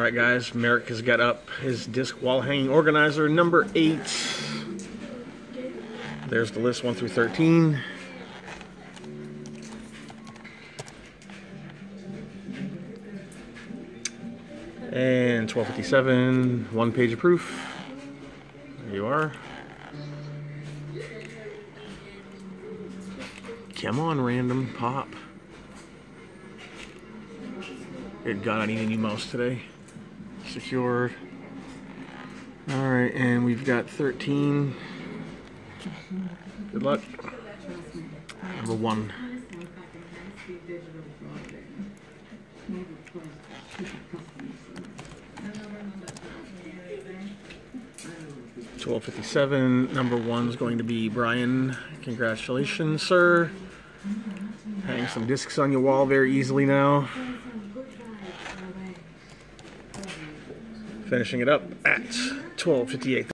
All right, guys, Merick has got up his disc wall hanging organizer number eight. There's the list one through 13. And 1257, one page of proof. There you are. Come on, random pop. Good God, I need a new mouse today. Secured. Alright, and we've got 13. Good luck. Number one. Twelve fifty-seven. Number one is going to be Brian. Congratulations, sir. Hang some discs on your wall very easily now. Finishing it up at twelve fifty-eight.